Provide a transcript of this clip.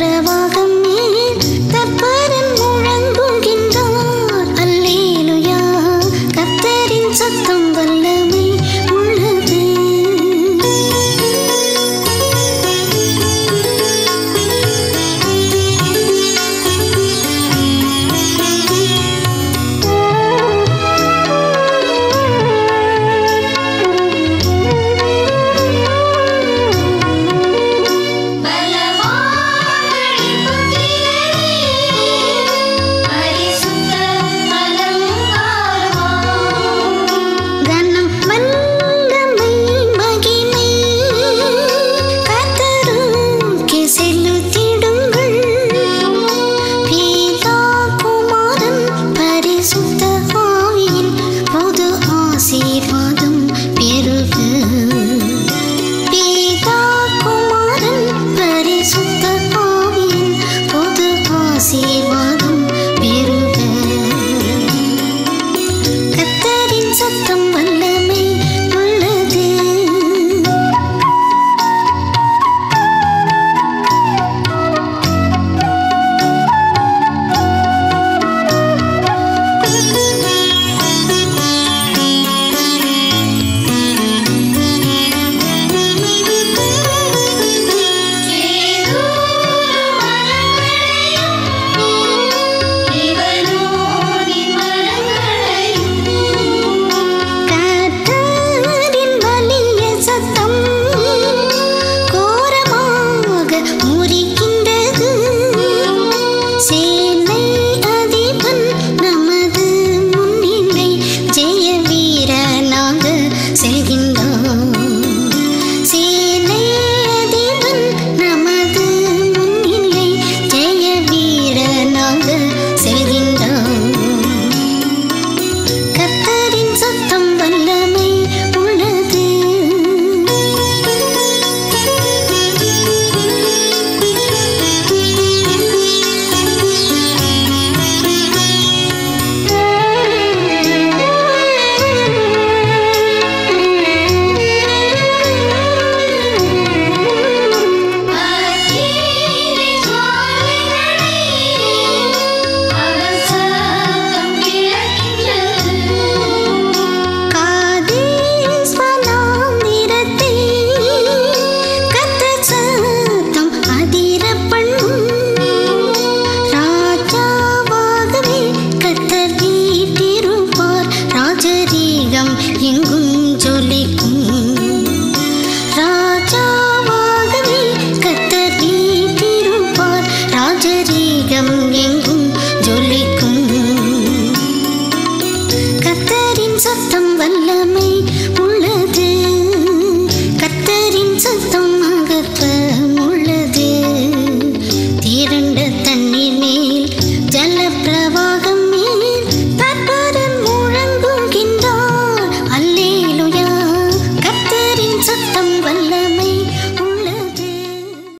தோன்றவா Something முறி சத்தம் வல்லமை உள்ள